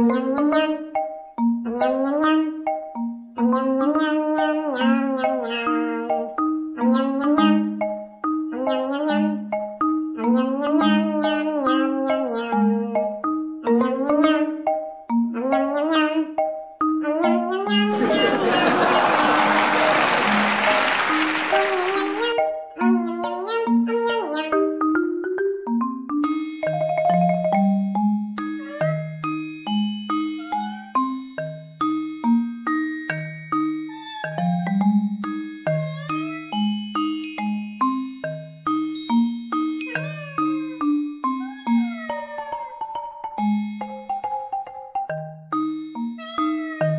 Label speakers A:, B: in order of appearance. A: nhum nhum nhum